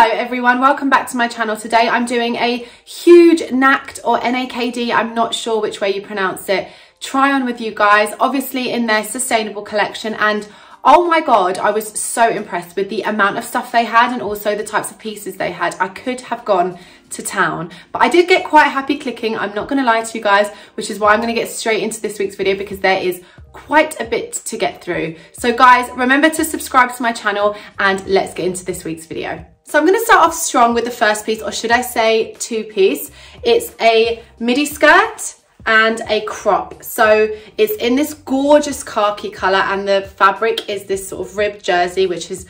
Hello everyone, welcome back to my channel. Today I'm doing a huge NAKD or NAKD, I'm not sure which way you pronounce it, try on with you guys, obviously in their sustainable collection and oh my god, I was so impressed with the amount of stuff they had and also the types of pieces they had. I could have gone to town, but I did get quite happy clicking, I'm not gonna lie to you guys, which is why I'm gonna get straight into this week's video because there is quite a bit to get through. So guys, remember to subscribe to my channel and let's get into this week's video. So I'm gonna start off strong with the first piece, or should I say two piece. It's a midi skirt and a crop. So it's in this gorgeous khaki color and the fabric is this sort of ribbed jersey, which is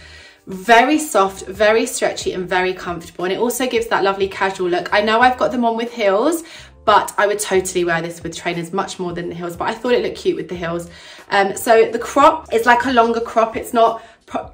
very soft, very stretchy and very comfortable. And it also gives that lovely casual look. I know I've got them on with heels, but I would totally wear this with trainers much more than the heels, but I thought it looked cute with the heels. Um, so the crop is like a longer crop. It's not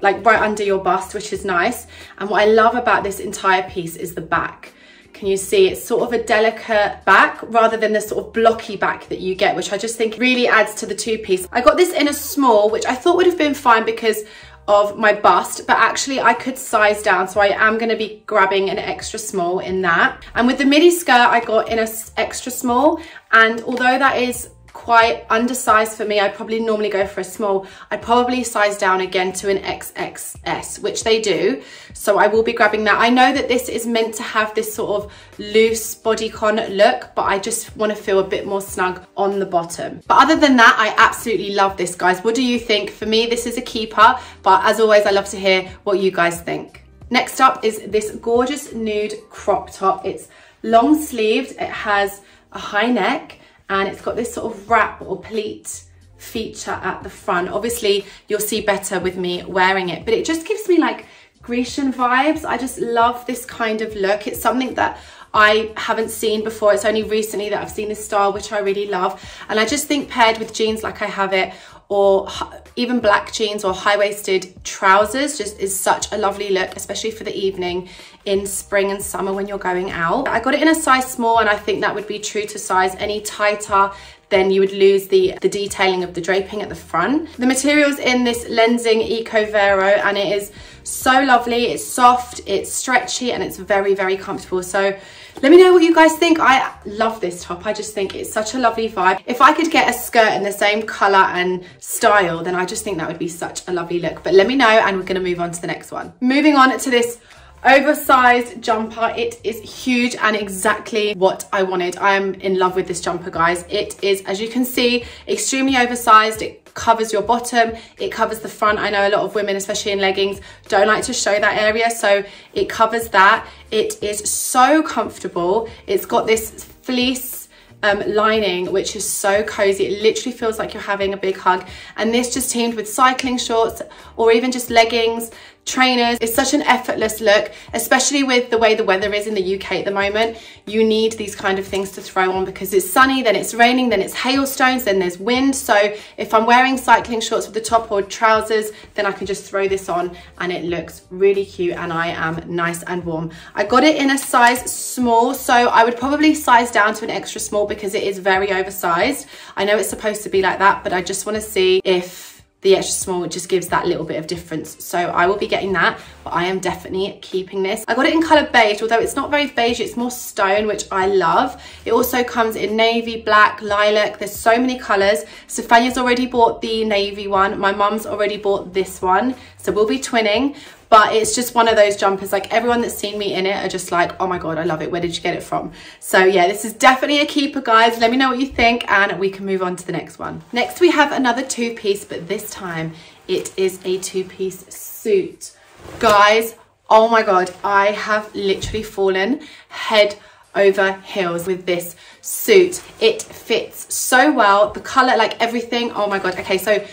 like right under your bust, which is nice. And what I love about this entire piece is the back. Can you see it's sort of a delicate back rather than the sort of blocky back that you get, which I just think really adds to the two piece. I got this in a small, which I thought would have been fine because of my bust, but actually I could size down. So I am gonna be grabbing an extra small in that. And with the midi skirt, I got in a extra small. And although that is quite undersized for me. I probably normally go for a small. I'd probably size down again to an XXS, which they do. So I will be grabbing that. I know that this is meant to have this sort of loose bodycon look, but I just want to feel a bit more snug on the bottom. But other than that, I absolutely love this, guys. What do you think? For me, this is a keeper, but as always, I love to hear what you guys think. Next up is this gorgeous nude crop top. It's long sleeved, it has a high neck, and it's got this sort of wrap or pleat feature at the front. Obviously, you'll see better with me wearing it, but it just gives me like Grecian vibes. I just love this kind of look. It's something that I haven't seen before. It's only recently that I've seen this style, which I really love. And I just think paired with jeans like I have it, or even black jeans or high-waisted trousers just is such a lovely look, especially for the evening in spring and summer when you're going out. I got it in a size small and I think that would be true to size. Any tighter, then you would lose the, the detailing of the draping at the front. The material's in this Lenzing Eco Vero and it is so lovely. It's soft, it's stretchy, and it's very, very comfortable. So let me know what you guys think. I love this top. I just think it's such a lovely vibe. If I could get a skirt in the same color and style, then I just think that would be such a lovely look. But let me know and we're gonna move on to the next one. Moving on to this oversized jumper it is huge and exactly what i wanted i am in love with this jumper guys it is as you can see extremely oversized it covers your bottom it covers the front i know a lot of women especially in leggings don't like to show that area so it covers that it is so comfortable it's got this fleece um, lining, which is so cozy. It literally feels like you're having a big hug. And this just teamed with cycling shorts or even just leggings trainers. It's such an effortless look, especially with the way the weather is in the UK at the moment. You need these kind of things to throw on because it's sunny, then it's raining, then it's hailstones, then there's wind. So if I'm wearing cycling shorts with the top or trousers, then I can just throw this on and it looks really cute and I am nice and warm. I got it in a size small, so I would probably size down to an extra small because it is very oversized. I know it's supposed to be like that, but I just wanna see if the extra small just gives that little bit of difference. So I will be getting that, but I am definitely keeping this. I got it in color beige, although it's not very beige, it's more stone, which I love. It also comes in navy, black, lilac. There's so many colors. Sophania's already bought the navy one. My mum's already bought this one. So we'll be twinning but it's just one of those jumpers like everyone that's seen me in it are just like oh my god i love it. Where did you get it from? So yeah this is definitely a keeper guys. Let me know what you think and we can move on to the next one. Next we have another two piece but this time it is a two piece suit. Guys oh my god i have literally fallen head over heels with this suit. It fits so well. The color like everything oh my god. Okay so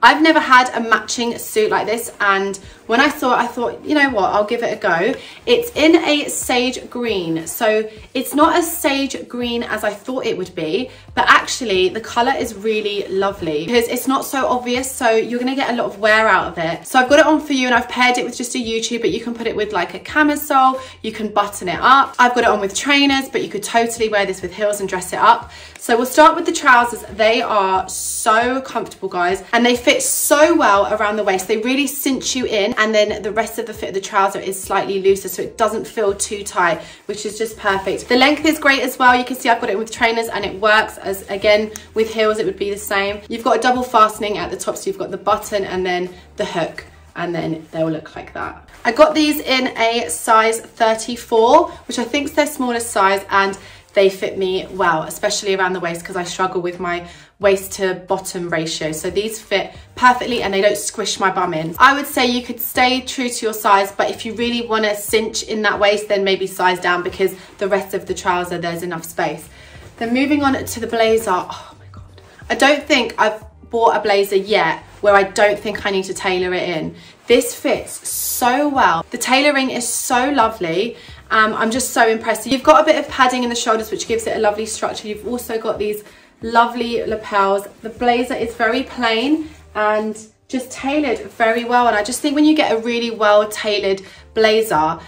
I've never had a matching suit like this and when I saw it I thought you know what? I'll give it a go. It's in a sage green. So it's not as sage green as I thought it would be but actually the color is really lovely. Because it's not so obvious so you're gonna get a lot of wear out of it. So I've got it on for you and I've paired it with just a YouTube but you can put it with like a camisole. You can button it up. I've got it on with trainers but you could totally wear this with heels and dress it up. So we'll start with the trousers. They are so comfortable guys and they fit so well around the waist. They really cinch you in and then the rest of the fit of the trouser is slightly looser so it doesn't feel too tight, which is just perfect. The length is great as well. You can see I've got it with trainers and it works as again with heels it would be the same. You've got a double fastening at the top so you've got the button and then the hook and then they'll look like that. I got these in a size 34, which I think is their smallest size and they fit me well, especially around the waist because I struggle with my waist to bottom ratio. So these fit perfectly and they don't squish my bum in. I would say you could stay true to your size, but if you really want to cinch in that waist, then maybe size down because the rest of the trouser, there's enough space. Then moving on to the blazer, oh my God. I don't think I've bought a blazer yet where I don't think I need to tailor it in. This fits so well. The tailoring is so lovely. Um, I'm just so impressed. You've got a bit of padding in the shoulders, which gives it a lovely structure. You've also got these lovely lapels. The blazer is very plain and just tailored very well. And I just think when you get a really well tailored blazer,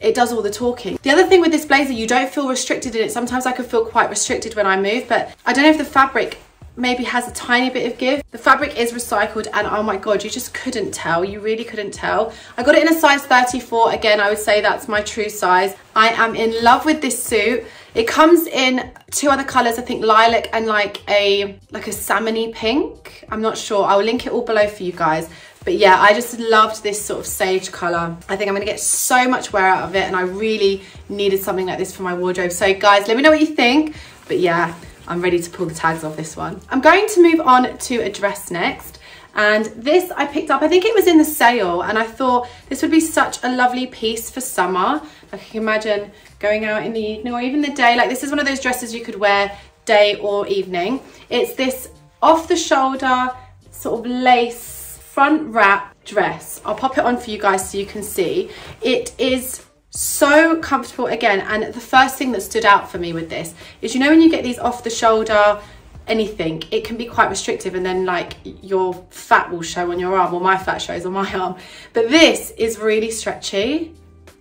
it does all the talking. The other thing with this blazer, you don't feel restricted in it. Sometimes I can feel quite restricted when I move, but I don't know if the fabric maybe has a tiny bit of give. The fabric is recycled and oh my God, you just couldn't tell. You really couldn't tell. I got it in a size 34. Again, I would say that's my true size. I am in love with this suit. It comes in two other colors, I think lilac and like a like a salmony pink. I'm not sure. I will link it all below for you guys. But yeah, I just loved this sort of sage color. I think I'm gonna get so much wear out of it and I really needed something like this for my wardrobe. So guys, let me know what you think. But yeah, I'm ready to pull the tags off this one. I'm going to move on to a dress next. And this I picked up, I think it was in the sale and I thought this would be such a lovely piece for summer. I can imagine going out in the evening or even the day. Like this is one of those dresses you could wear day or evening. It's this off the shoulder sort of lace front wrap dress. I'll pop it on for you guys so you can see. It is so comfortable again and the first thing that stood out for me with this is you know when you get these off the shoulder anything it can be quite restrictive and then like your fat will show on your arm or my fat shows on my arm but this is really stretchy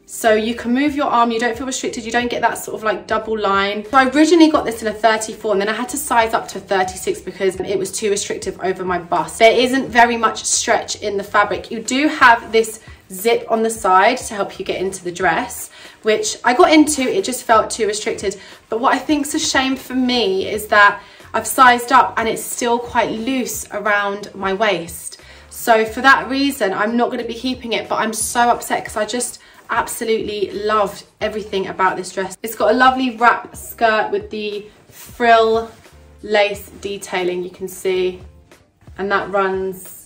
so you can move your arm, you don't feel restricted, you don't get that sort of like double line. So I originally got this in a 34 and then I had to size up to 36 because it was too restrictive over my bust. There isn't very much stretch in the fabric. You do have this zip on the side to help you get into the dress, which I got into, it just felt too restricted. But what I think's a shame for me is that I've sized up and it's still quite loose around my waist. So for that reason, I'm not gonna be keeping it, but I'm so upset because I just absolutely loved everything about this dress. It's got a lovely wrap skirt with the frill lace detailing you can see and that runs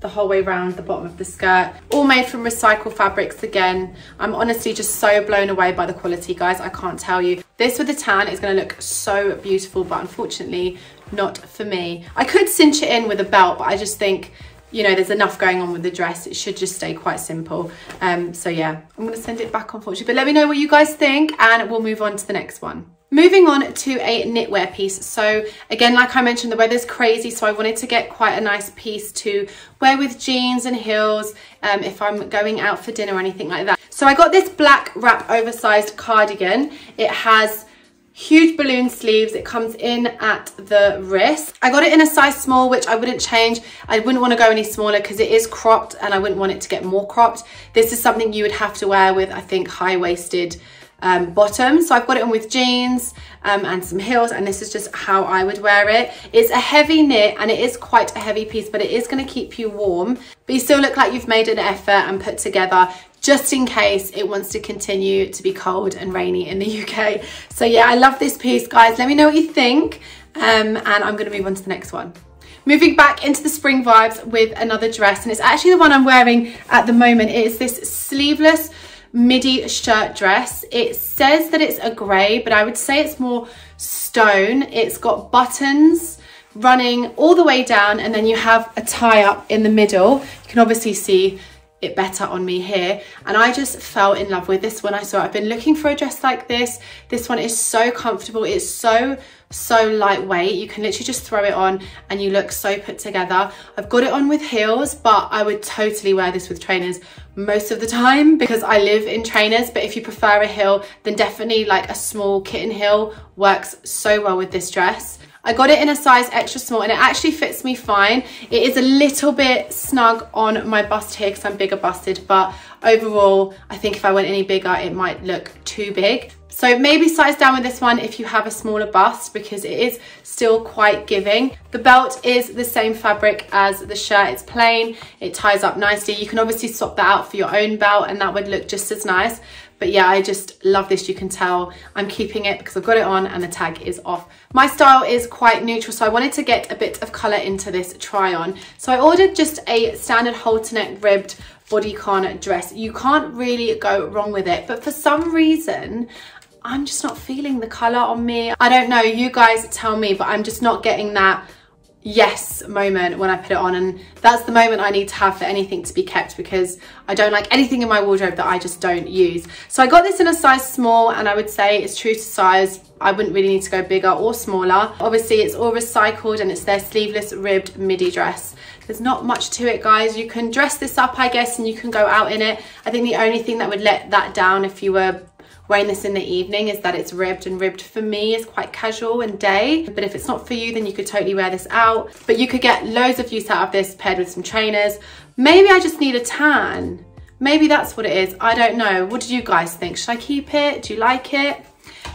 the whole way around the bottom of the skirt. All made from recycled fabrics again. I'm honestly just so blown away by the quality, guys. I can't tell you. This with the tan is gonna look so beautiful, but unfortunately not for me. I could cinch it in with a belt, but I just think you know, there's enough going on with the dress. It should just stay quite simple. Um, so yeah, I'm gonna send it back unfortunately, but let me know what you guys think and we'll move on to the next one. Moving on to a knitwear piece. So again, like I mentioned, the weather's crazy, so I wanted to get quite a nice piece to wear with jeans and heels um, if I'm going out for dinner or anything like that. So I got this black wrap oversized cardigan. It has huge balloon sleeves it comes in at the wrist i got it in a size small which i wouldn't change i wouldn't want to go any smaller because it is cropped and i wouldn't want it to get more cropped this is something you would have to wear with i think high-waisted um, bottom. So I've got it on with jeans um, and some heels and this is just how I would wear it. It's a heavy knit and it is quite a heavy piece but it is going to keep you warm but you still look like you've made an effort and put together just in case it wants to continue to be cold and rainy in the UK. So yeah, I love this piece guys. Let me know what you think um, and I'm going to move on to the next one. Moving back into the spring vibes with another dress and it's actually the one I'm wearing at the moment. It is this sleeveless midi shirt dress. It says that it's a grey, but I would say it's more stone. It's got buttons running all the way down and then you have a tie up in the middle. You can obviously see it better on me here. And I just fell in love with this one. I saw I've been looking for a dress like this. This one is so comfortable. It's so so lightweight. You can literally just throw it on and you look so put together. I've got it on with heels but I would totally wear this with trainers most of the time because I live in trainers but if you prefer a heel then definitely like a small kitten heel works so well with this dress I got it in a size extra small and it actually fits me fine. It is a little bit snug on my bust here because I'm bigger busted, but overall, I think if I went any bigger, it might look too big. So maybe size down with this one if you have a smaller bust because it is still quite giving. The belt is the same fabric as the shirt. It's plain, it ties up nicely. You can obviously swap that out for your own belt and that would look just as nice. But yeah, I just love this. You can tell I'm keeping it because I've got it on and the tag is off. My style is quite neutral, so I wanted to get a bit of colour into this try on. So I ordered just a standard halter neck ribbed bodycon dress. You can't really go wrong with it, but for some reason, I'm just not feeling the colour on me. I don't know, you guys tell me, but I'm just not getting that yes moment when I put it on and that's the moment I need to have for anything to be kept because I don't like anything in my wardrobe that I just don't use. So I got this in a size small and I would say it's true to size. I wouldn't really need to go bigger or smaller. Obviously it's all recycled and it's their sleeveless ribbed midi dress. There's not much to it guys. You can dress this up I guess and you can go out in it. I think the only thing that would let that down if you were wearing this in the evening is that it's ribbed and ribbed for me is quite casual and day. But if it's not for you then you could totally wear this out. But you could get loads of use out of this paired with some trainers. Maybe I just need a tan. Maybe that's what it is. I don't know. What do you guys think? Should I keep it? Do you like it?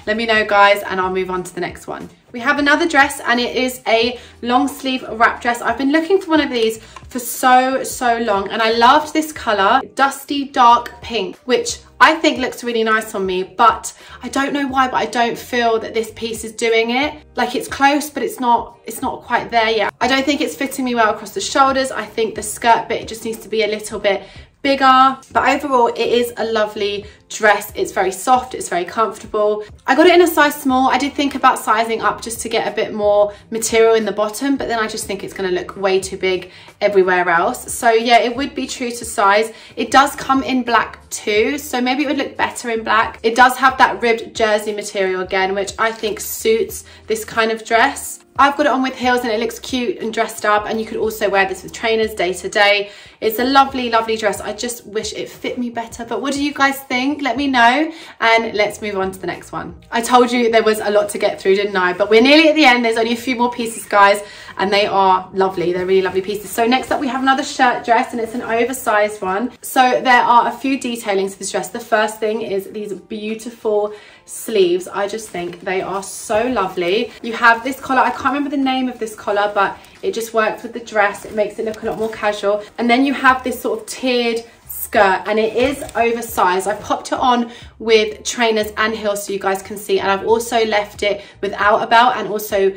Let me know guys and I'll move on to the next one. We have another dress and it is a long sleeve wrap dress. I've been looking for one of these for so, so long and I loved this color, dusty dark pink, which I think looks really nice on me, but I don't know why, but I don't feel that this piece is doing it. Like it's close, but it's not, it's not quite there yet. I don't think it's fitting me well across the shoulders. I think the skirt bit just needs to be a little bit bigger but overall it is a lovely dress it's very soft it's very comfortable i got it in a size small i did think about sizing up just to get a bit more material in the bottom but then i just think it's going to look way too big everywhere else so yeah it would be true to size it does come in black too so maybe it would look better in black it does have that ribbed jersey material again which i think suits this kind of dress I've got it on with heels and it looks cute and dressed up and you could also wear this with trainers day to day. It's a lovely, lovely dress. I just wish it fit me better. But what do you guys think? Let me know and let's move on to the next one. I told you there was a lot to get through, didn't I? But we're nearly at the end. There's only a few more pieces, guys, and they are lovely. They're really lovely pieces. So next up we have another shirt dress and it's an oversized one. So there are a few detailings to this dress. The first thing is these beautiful sleeves. I just think they are so lovely. You have this collar. I can't remember the name of this collar, but it just works with the dress. It makes it look a lot more casual. And then you have this sort of tiered skirt and it is oversized. I popped it on with trainers and heels so you guys can see and I've also left it without a belt and also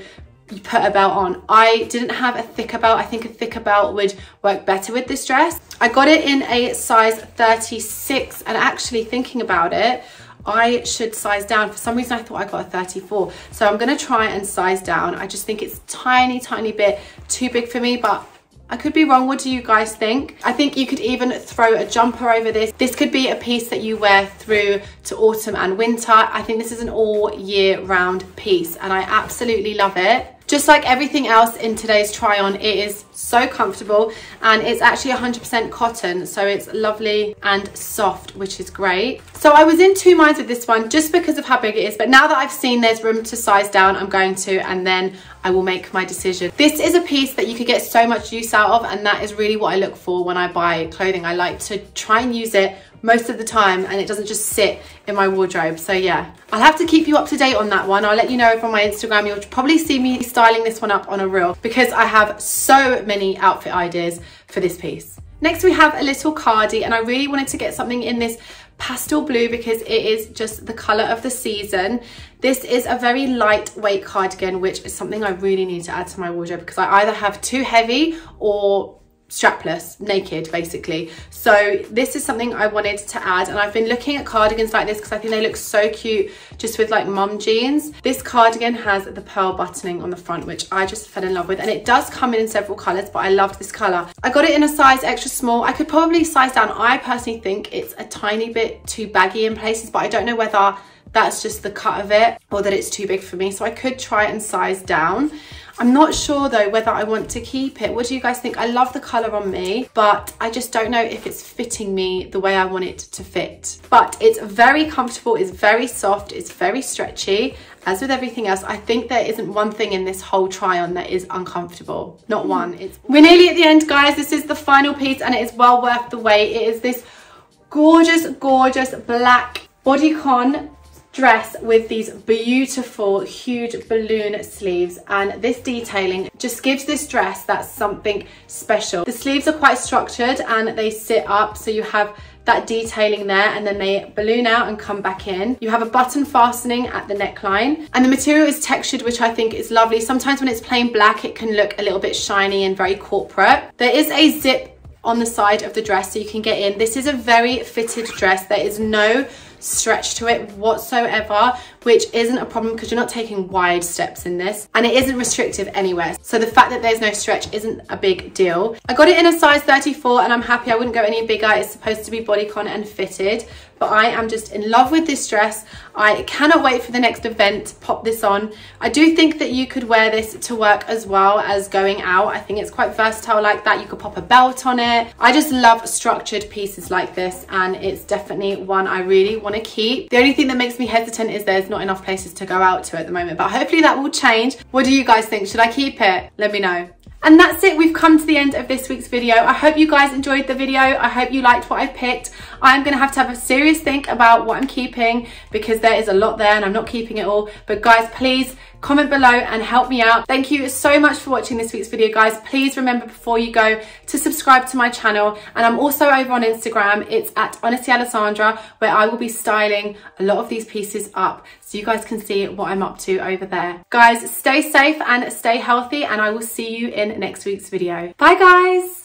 put a belt on. I didn't have a thicker belt. I think a thicker belt would work better with this dress. I got it in a size 36 and actually thinking about it, I should size down. For some reason, I thought I got a 34. So I'm gonna try and size down. I just think it's tiny, tiny bit too big for me, but I could be wrong, what do you guys think? I think you could even throw a jumper over this. This could be a piece that you wear through to autumn and winter. I think this is an all year round piece and I absolutely love it. Just like everything else in today's try on, it is so comfortable and it's actually 100% cotton. So it's lovely and soft, which is great. So I was in two minds with this one just because of how big it is. But now that I've seen there's room to size down, I'm going to and then I will make my decision. This is a piece that you could get so much use out of and that is really what I look for when I buy clothing. I like to try and use it most of the time and it doesn't just sit in my wardrobe. So yeah, I'll have to keep you up to date on that one. I'll let you know from my Instagram. You'll probably see me styling this one up on a reel because I have so many outfit ideas for this piece. Next we have a little cardi and I really wanted to get something in this pastel blue because it is just the color of the season. This is a very lightweight cardigan, which is something I really need to add to my wardrobe because I either have too heavy or strapless, naked basically. So this is something I wanted to add and I've been looking at cardigans like this because I think they look so cute just with like mum jeans. This cardigan has the pearl buttoning on the front which I just fell in love with and it does come in several colours but I loved this colour. I got it in a size extra small. I could probably size down. I personally think it's a tiny bit too baggy in places but I don't know whether that's just the cut of it or that it's too big for me so I could try and size down. I'm not sure though whether I want to keep it. What do you guys think? I love the colour on me, but I just don't know if it's fitting me the way I want it to fit. But it's very comfortable, it's very soft, it's very stretchy, as with everything else, I think there isn't one thing in this whole try on that is uncomfortable. Not mm. one. It's We're nearly at the end, guys. This is the final piece and it is well worth the wait. It is this gorgeous, gorgeous black bodycon dress with these beautiful huge balloon sleeves and this detailing just gives this dress that something special. The sleeves are quite structured and they sit up so you have that detailing there and then they balloon out and come back in. You have a button fastening at the neckline and the material is textured which I think is lovely. Sometimes when it's plain black it can look a little bit shiny and very corporate. There is a zip on the side of the dress so you can get in. This is a very fitted dress. There is no stretch to it whatsoever, which isn't a problem because you're not taking wide steps in this and it isn't restrictive anywhere. So the fact that there's no stretch isn't a big deal. I got it in a size 34 and I'm happy I wouldn't go any bigger. It's supposed to be bodycon and fitted, but I am just in love with this dress. I cannot wait for the next event to pop this on. I do think that you could wear this to work as well as going out. I think it's quite versatile like that. You could pop a belt on it. I just love structured pieces like this and it's definitely one I really want to keep. The only thing that makes me hesitant is there's not enough places to go out to at the moment, but hopefully that will change. What do you guys think? Should I keep it? Let me know. And that's it, we've come to the end of this week's video. I hope you guys enjoyed the video. I hope you liked what I picked. I'm gonna have to have a serious think about what I'm keeping because there is a lot there and I'm not keeping it all. But guys, please comment below and help me out. Thank you so much for watching this week's video, guys. Please remember before you go to subscribe to my channel. And I'm also over on Instagram. It's at Honestly Alessandra, where I will be styling a lot of these pieces up so you guys can see what I'm up to over there. Guys, stay safe and stay healthy, and I will see you in next week's video. Bye, guys.